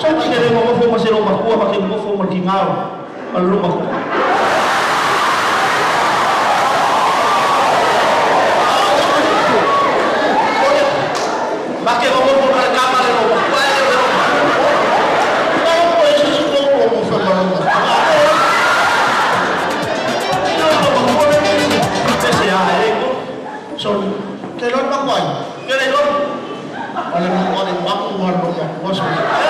Sa ki le mo mo fo se lo makua ma ke mo fo ma ki ngao. Al lo makua. Ma ke mo mo ma ka ma le mo. Wa le mo. Ma mo e se lo mo mo fo ma lo. So, kailan makuha? Kailan? Alam mo, kailan makuha mo makuha sa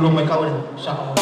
no me cabrón. saco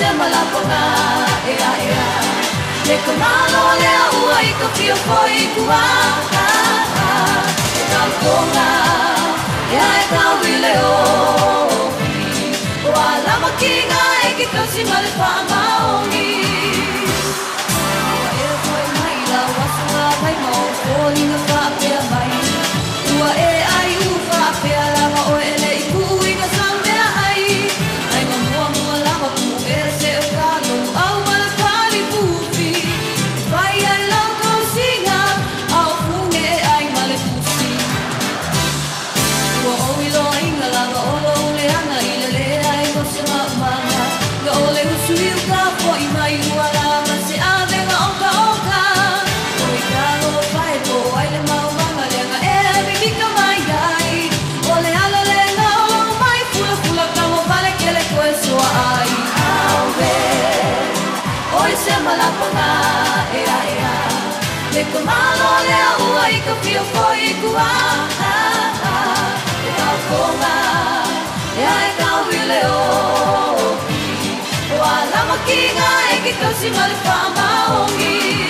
se malapona e a e a Te ka malo le a ua i ka pio po i ku a a a E ka konga e a e ka ui le o O a lama ki ngā e ki tosi ma le pa a maoni E a e a koe mai la wasa ngā pai mau o ni ngā Que make you feel for equal Ikaw ko nga Ya ikaw e que Wala makinga Ikikaw si o ongi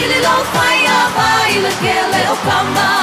silly little fire, fire, little, little combat.